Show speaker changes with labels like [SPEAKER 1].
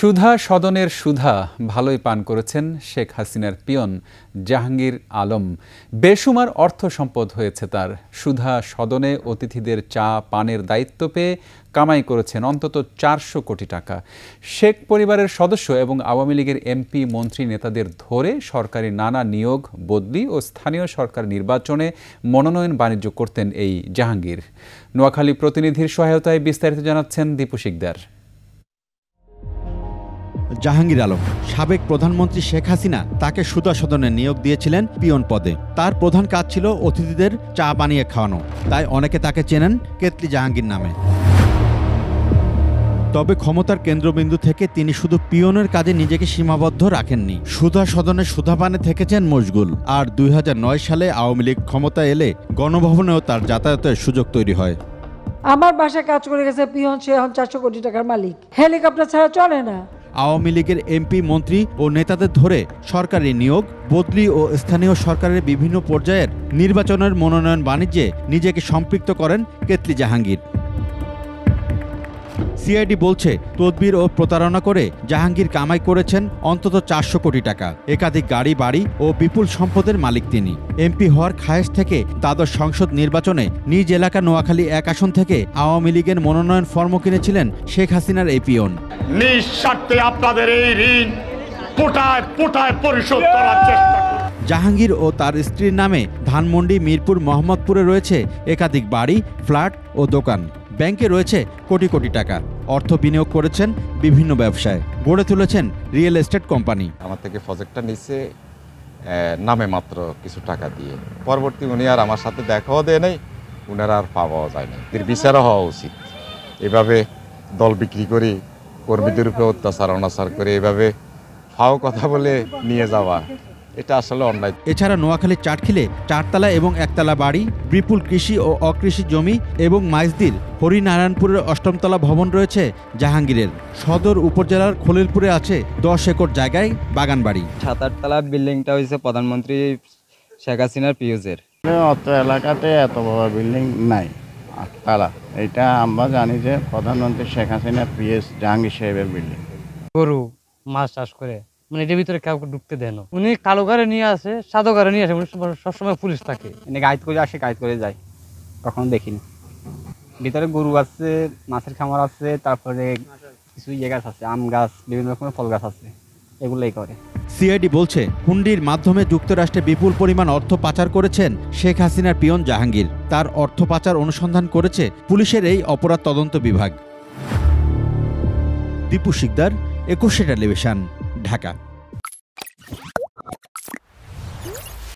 [SPEAKER 1] সুধা সদনের সুধা ভালোই পান করেছেন শেখ হাসিনার পিয়ন জাহাঙ্গীর আলম। বেসুমার অর্থ সম্পদ হয়েছে তার। সুধা সদনে অতিথিদের চা, পানের দায়িত্ব পেয়ে কামাই করেছেন অন্তত চারশো কোটি টাকা। শেখ পরিবারের সদস্য এবং আওয়ামী লীগের এমপি, মন্ত্রী নেতাদের ধরে সরকারি নানা নিয়োগ, বদলি ও স্থানীয় সরকার নির্বাচনে মনোনয়ন বাণিজ্য করতেন এই জাহাঙ্গীর। নোয়াখালী প্রতিনিধির সহায়তায় বিস্তারিত জানাচ্ছেন দীপু শিকদার।
[SPEAKER 2] জাহাঙ্গীর আলম। সাবেক প্রধানমন্ত্রী শেখ হাসিনা তাকে সুদা সদনে নিয়োগ দিয়েছিলেন পিয়ন পদে। তার প্রধান কাজ ছিল অতিথিদের চা বানিয়ে খাওয়ানো। তাই অনেকে তাকে চেনেন কেতলি জাহাঙ্গীর নামে। তবে ক্ষমতার কেন্দ্রবিন্দু থেকে তিনি শুধু পিয়নের কাজে নিজেকে সীমাবদ্ধ রাখেননি। সুধা সদনে সুধাপানে থেকেছেন মশগুল। আর দুই হাজার নয় সালে আওয়ামী লীগ ক্ষমতা এলে গণভবনেও তার যাতায়াতের সুযোগ তৈরি হয়।
[SPEAKER 3] আমার বাসায় কাজ করে গেছে পিয়ন, সে এখন চারশো কোটি টাকার মালিক। হেলিকপ্টার ছাড়া চলে না।
[SPEAKER 2] আওয়ামী লীগের এমপি, মন্ত্রী ও নেতাদের ধরে সরকারি নিয়োগ, বদলি ও স্থানীয় সরকারের বিভিন্ন পর্যায়ের নির্বাচনের মনোনয়ন বাণিজ্যে নিজেকে সম্পৃক্ত করেন কেতলি জাহাঙ্গীর সিআইডি বলছে তদবির ও প্রতারণা করে জাহাঙ্গীর কামাই করেছেন অন্তত চারশো কোটি টাকা। একাধিক গাড়ি বাড়ি ও বিপুল সম্পদের মালিক তিনি। এমপি হওয়ার খায়েশ থেকে দ্বাদশ সংসদ নির্বাচনে নিজ এলাকা নোয়াখালী এক আসন থেকে আওয়ামী লীগের মনোনয়ন ফর্ম কিনেছিলেন শেখ হাসিনার এই পিয়ন।
[SPEAKER 4] নিঃস্বার্থে আপনাদের এই ঋণ পোটায় পোটায় পরিশোধ করার চেষ্টা
[SPEAKER 2] জাহাঙ্গীর ও তার স্ত্রীর নামে ধানমন্ডি মিরপুর মোহাম্মদপুরে রয়েছে একাধিক বাড়ি ফ্ল্যাট ও দোকান। ব্যাংকে রয়েছে কোটি কোটি টাকা। অর্থ বিনিয়োগ করেছেন বিভিন্ন ব্যবসায়। গড়ে তুলেছেন রিয়েল এস্টেট কোম্পানি।
[SPEAKER 5] আমার থেকে প্রজেক্টটা নিচ্ছে নামে মাত্র কিছু টাকা দিয়ে। পরবর্তী উনি আর আমার সাথে দেখাও দেয় নাই, উনার আর পাওয়াও যায় না এর বিচারও হওয়া উচিত। এভাবে দল বিক্রি করে, কর্মীদের উপরে অত্যাচার, অনাচার করে এভাবে ফাও কথা বলে নিয়ে যাওয়া এটা আসলে অন্যায়।
[SPEAKER 2] এছাড়া নোয়াখালীর চাটখিলে চারতলা এবং একতলা বাড়ি বিপুল কৃষি ও অকৃষি জমি এবং মাইজদির হরিনারায়ণপুরের অষ্টমতলা ভবন রয়েছে জাহাঙ্গীরের। সদর উপজেলার খলিলপুরে আছে দশ একর জায়গায় বাগান বাড়ি
[SPEAKER 6] সাত আটতলা বিল্ডিংটা হয়েছে প্রধানমন্ত্রী শেখ হাসিনার পিউজের।
[SPEAKER 7] অত এলাকাতে এত বড় বিল্ডিং নাই আটতলা। এটা আমরা জানি যে প্রধানমন্ত্রী শেখ হাসিনা পিএস জাহাঙ্গীর সাহেবের বিল্ডিং।
[SPEAKER 8] গরু মাছ চাষ করে। মানে এটার ভিতরে কাউকে ঢুকতে দেন উনি কালো গাড়ি নিয়ে আসে সাদা গাড়ি নিয়ে আসে উনি সব- সবসময় পুলিশ থাকে।
[SPEAKER 6] এনে গাইড করে আসে গাইড করে যায়। কখনো দেখিনি। ভিতরে গরু আছে মাছের খামার আছে তারপরে কিছু ইয়ে গাছ আছে আম গাছ বিভিন্ন রকমের ফল গাছ আছে। এগুলোই করে।
[SPEAKER 2] সিআইডি বলছে হুন্ডির মাধ্যমে যুক্তরাষ্ট্রে বিপুল পরিমাণ অর্থ পাচার করেছেন শেখ হাসিনার পিয়ন জাহাঙ্গীর। তার অর্থ পাচার অনুসন্ধান করেছে পুলিশের এই অপরাধ তদন্ত বিভাগ। দীপু শিকদার একুশে টেলিভিশন। ঢাকা।